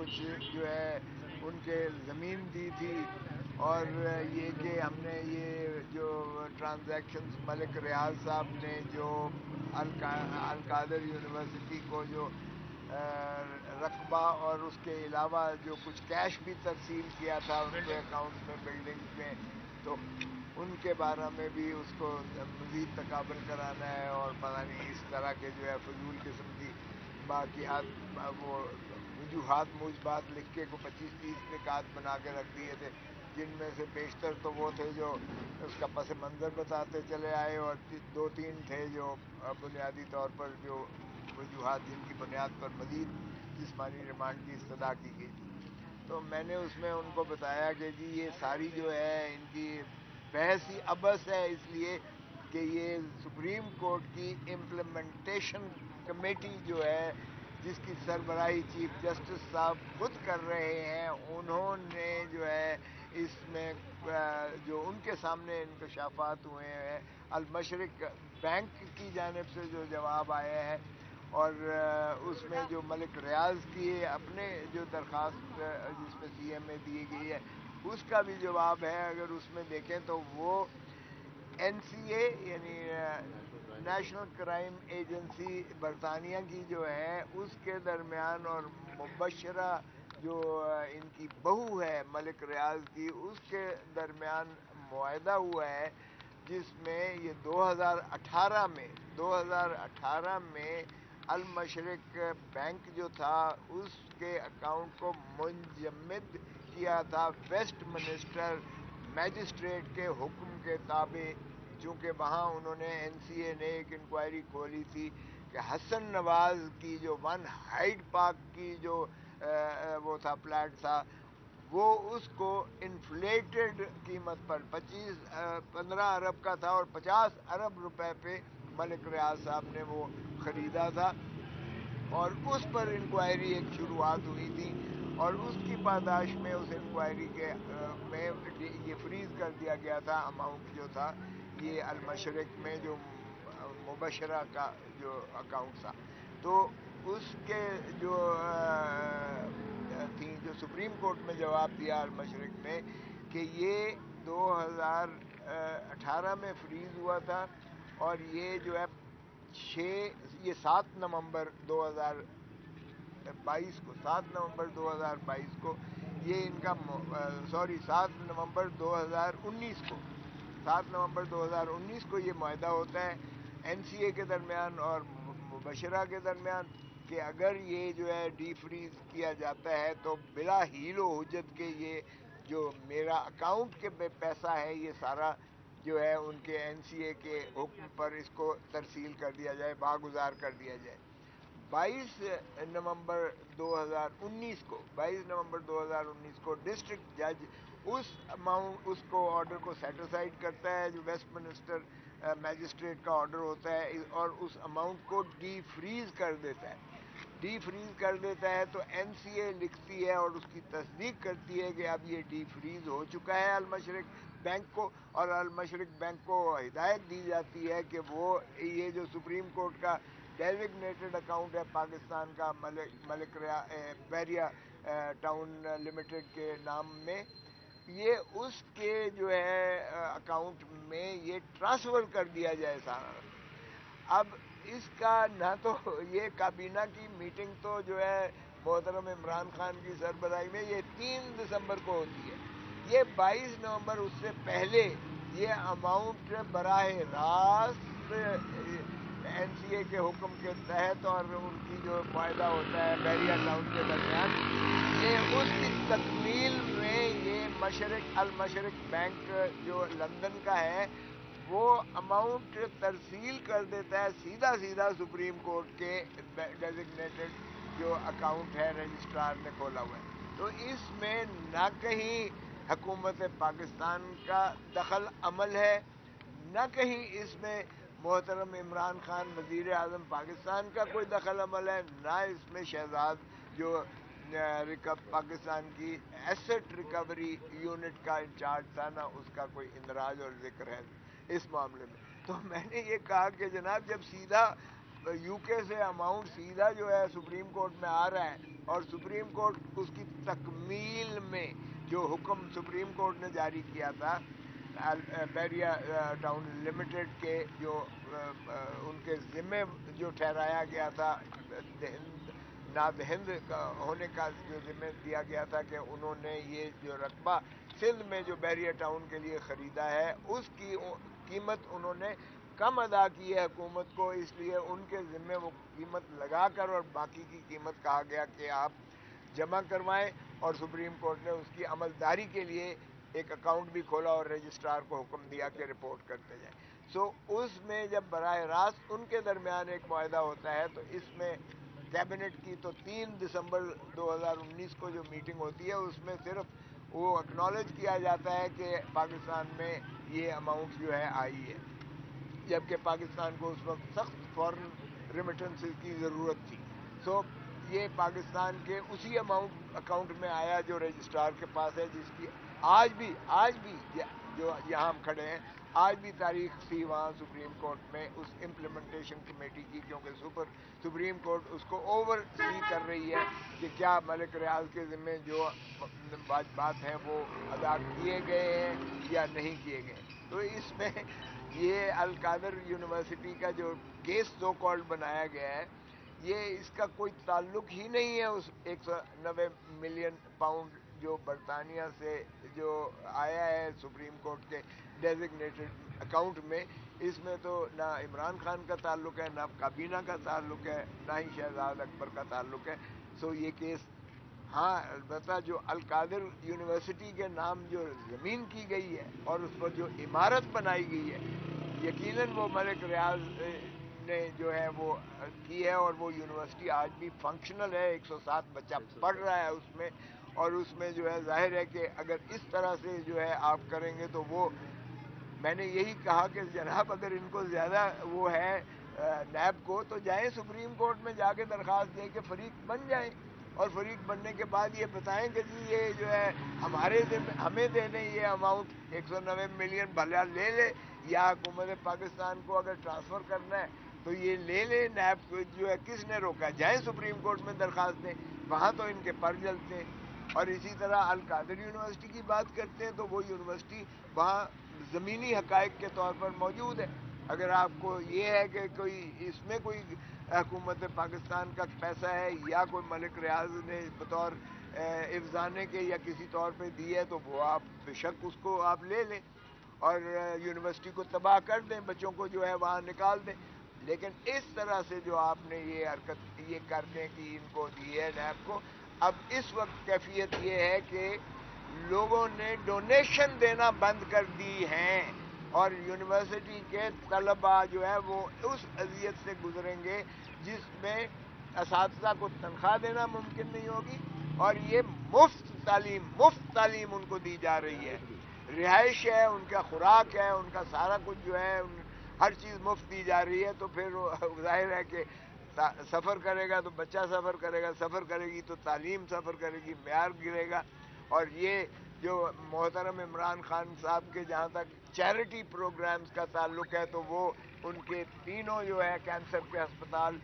कुछ जो है उनके ज़मीन दी थी और ये कि हमने ये जो ट्रांजैक्शंस मलिक रियाज साहब ने जो अलकादर यूनिवर्सिटी को जो रकबा और उसके अलावा जो कुछ कैश भी तरसील किया था उनके अकाउंट में बिल्डिंग में तो उनके बारे में भी उसको मज़ीद तकबल कराना है और पता नहीं इस तरह के जो है फजूल किस्म की बाकियात, वो वजूहत मुजबात लिख के को पच्चीस तीस निकात बना के रख दिए थे। जिनमें से बेशतर तो वो थे जो उसका पस मंज़र बताते चले आए और दो तीन थे जो बुनियादी तौर पर जो वजूहत जिनकी बुनियाद पर मजीद जिसमानी रिमांड की इस्तः की गई थी। तो मैंने उसमें उनको बताया कि जी ये सारी जो है इनकी बहस ही अबस है, इसलिए कि ये सुप्रीम कोर्ट की इम्प्लीमेंटेशन कमेटी जो है जिसकी सरबराही चीफ जस्टिस साहब खुद कर रहे हैं, उन्होंने जो है इसमें जो उनके सामने इंकशाफात हुए हैं। अलमशरक बैंक की जानब से जो जवाब आया है और उसमें जो मलिक रियाज की अपने जो दरख्वास्त जिसमें सी एम ए दी गई है, उसका भी जवाब है। अगर उसमें देखें तो वो एन सी ए यानी नेशनल क्राइम एजेंसी बरतानिया की जो है, उसके दरमियान और मुबशरा जो इनकी बहू है, मलिक रियाज की, उसके दरमियान माहा हुआ है, जिसमें ये 2018 में 2018 में अल मशरक बैंक जो था, उसके अकाउंट को मुंजमद किया था वेस्ट मिनिस्टर मैजिस्ट्रेट के हुक्म के ताबे चूँकि वहाँ उन्होंने एन सी ए ने एक इंक्वायरी खोली थी कि हसन नवाज़ की जो वन हाइड पार्क की जो आ, वो था फ्लैट था वो उसको इन्फ्लेटेड कीमत पर 25 15 अरब का था और 50 अरब रुपए पे मलिक रियाज साहब ने वो ख़रीदा था। और उस पर इंक्वायरी एक शुरुआत हुई थी और उसकी पादाश में उस इंक्वायरी के में ये फ्रीज़ कर दिया गया था अमाउंट जो था। ये अलमशरक में जो मुबशरा का जो अकाउंट था। तो उसके जो थी, जो सुप्रीम कोर्ट में जवाब दिया अलमशरक में कि ये 2018 में फ्रीज़ हुआ था और ये जो है छः ये सात नवंबर 2022 को, सात नवंबर 2022 को, ये इनका सॉरी सात नवंबर 2019 को सात नवंबर 2019 को ये माहा होता है एनसीए के दरमियान और मुबशरा के दरमियान कि अगर ये जो है डी फ्रीज किया जाता है तो बिला हीलो हजत के ये जो मेरा अकाउंट के पैसा है, ये सारा जो है उनके एनसीए के हुक्म पर इसको तरसील कर दिया जाए, बागुजार कर दिया जाए। 22 नवंबर 2019 को 22 नवंबर 2019 को डिस्ट्रिक्ट जज उस अमाउंट उसको ऑर्डर को सेटिसाइड करता है, जो वेस्ट मिनिस्टर मैजिस्ट्रेट का ऑर्डर होता है, और उस अमाउंट को डी फ्रीज कर देता है। डी फ्रीज कर देता है तो एनसीए लिखती है और उसकी तस्दीक करती है कि अब ये डी फ्रीज हो चुका है अलमशरक बैंक को, और अलमशरक बैंक को हिदायत दी जाती है कि वो, ये जो सुप्रीम कोर्ट का डेजिग्नेटेड अकाउंट है पाकिस्तान का, मलिक मलिक बैरिया टाउन लिमिटेड के नाम में। ये उसके जो है अकाउंट में ये ट्रांसफ़र कर दिया जाए सारा। अब इसका ना तो ये काबीना की मीटिंग तो जो है, मोहतरम इमरान खान की सरबराही में ये तीन दिसंबर को होती है। ये 22 नवंबर उससे पहले ये अमाउंट बराह रास्त एनसीए के हुक्म के तहत और उनकी जो फ़ायदा होता है बैरिया टाउन के दरमियान, ये उसकी तकमील में ये मशरक अलमशरक बैंक जो लंदन का है, वो अमाउंट तरसील कर देता है सीधा सीधा सुप्रीम कोर्ट के डेजिग्नेटेड जो अकाउंट है, रजिस्ट्रार ने खोला हुआ है। तो इसमें ना कहीं हकूमत पाकिस्तान का दखल अमल है, न कहीं इसमें मोहतरम इमरान खान वज़ीर अजम पाकिस्तान का कोई दखल अमल है? ना इसमें शहजाद जो रिकव, पाकिस्तान की एसेट रिकवरी यूनिट का इंचार्ज था ना, उसका कोई इंदराज और ज़िक्र है इस मामले में। तो मैंने ये कहा कि जनाब, जब सीधा यूके से अमाउंट सीधा जो है सुप्रीम कोर्ट में आ रहा है और सुप्रीम कोर्ट उसकी तकमील में जो हुक्म सुप्रीम कोर्ट ने जारी किया था बैरिया टाउन लिमिटेड के जो उनके ज़िम्मे जो ठहराया गया था नाद हिंद होने का जो जिम्मे दिया गया था कि उन्होंने ये जो रकबा सिंध में जो बैरिया टाउन के लिए ख़रीदा है, उसकी कीमत उन्होंने कम अदा की है हुकूमत को, इसलिए उनके ज़िम्मे वो कीमत लगाकर और बाकी की कीमत कहा गया कि आप जमा करवाएँ और सुप्रीम कोर्ट ने उसकी अमलदारी के लिए एक अकाउंट भी खोला और रजिस्ट्रार को हुक्म दिया कि रिपोर्ट करते जाए। सो उसमें जब बर रास्त उनके दरमियान एक माहा होता है तो इसमें कैबिनेट की तो तीन दिसंबर 2019 को जो मीटिंग होती है, उसमें सिर्फ़ वो एक्नॉलेज किया जाता है कि पाकिस्तान में ये अमाउंट जो है आई है। जबकि पाकिस्तान को उस वक्त सख्त फॉरन रिमिटेंस की ज़रूरत थी। सो ये पाकिस्तान के उसी अमाउंट अकाउंट में आया जो रजिस्ट्रार के पास है, जिसकी आज भी आज भी जो यहाँ हम खड़े हैं, आज भी तारीख थी वहाँ सुप्रीम कोर्ट में उस इम्प्लीमेंटेशन कमेटी की, क्योंकि सुपर, सुप्रीम कोर्ट उसको ओवर सी कर रही है कि क्या मलिक रियाज के ज़िम्मे जो बात बात है वो अदा किए गए हैं या नहीं किए गए तो इसमें ये अलकादर यूनिवर्सिटी का जो केस दो कॉल्ड बनाया गया है, ये इसका कोई ताल्लुक ही नहीं है उस एक सौ नब्बे मिलियन पाउंड जो बरतानिया से जो आया है सुप्रीम कोर्ट के डेजिग्नेटेड अकाउंट में, इसमें तो ना इमरान खान का ताल्लुक है, ना काबीना का ताल्लुक है, ना ही शहजाद अकबर का ताल्लुक है। सो ये केस हाँ अलबत् जो अलकादिर यूनिवर्सिटी के नाम जो ज़मीन की गई है और उस पर जो इमारत बनाई गई है, यकीनन वो मलिक रियाज ने जो है वो, की है और वो यूनिवर्सिटी आज भी फंक्शनल है 107 बच्चा पढ़ रहा है उसमें। और उसमें जो है ज़ाहिर है कि अगर इस तरह से जो है आप करेंगे तो वो, मैंने यही कहा कि जनाब अगर इनको ज़्यादा वो है नैब को तो जाएँ सुप्रीम कोर्ट में जाके दरख्वास्त दें कि फरीक बन जाएँ। और फरीक बनने के बाद ये बताएँ कि जी, ये जो है हमारे हमें देने ये अमाउंट एक सौ नब्बे मिलियन भला ले ले, या हुकूमत पाकिस्तान को अगर ट्रांसफ़र करना है तो ये ले ले नैब जो है किसने रोका? जाए सुप्रीम कोर्ट में दरख्वास्त दें, वहाँ तो इनके पर जलते हैं। और इसी तरह अलकादर यूनिवर्सिटी की बात करते हैं तो वो यूनिवर्सिटी वहाँ ज़मीनी हकाइक के तौर पर मौजूद है। अगर आपको ये है कि कोई इसमें कोई हुकूमत पाकिस्तान का पैसा है या कोई मलिक रियाज ने बतौर इफ्जाने के या किसी तौर पे दी है तो वो आप बेशक उसको आप ले लें और यूनिवर्सिटी को तबाह कर दें, बच्चों को जो है वहाँ निकाल दें। लेकिन इस तरह से जो आपने ये हरकत, ये करते हैं कि इनको दी है नैब को अब इस वक्त कैफियत ये है कि लोगों ने डोनेशन देना बंद कर दी हैं और यूनिवर्सिटी के तलबा जो है वो उस अजियत से गुजरेंगे जिसमें इस को तनख्वाह देना मुमकिन नहीं होगी और ये मुफ़्त तालीम मुफ़्त तालीम उनको दी जा रही है। रिहाइश है, उनका खुराक है, उनका सारा कुछ जो है हर चीज़ मुफ़्त दी जा रही है तो फिर ज़ाहिर है कि सफ़र करेगा तो बच्चा सफ़र करेगा, सफ़र करेगी तो तालीम सफ़र करेगी म्यार गिरेगा। और ये जो मोहतरम इमरान खान साहब के जहाँ तक चैरिटी प्रोग्राम्स का ताल्लुक है तो वो उनके तीनों जो है कैंसर के अस्पताल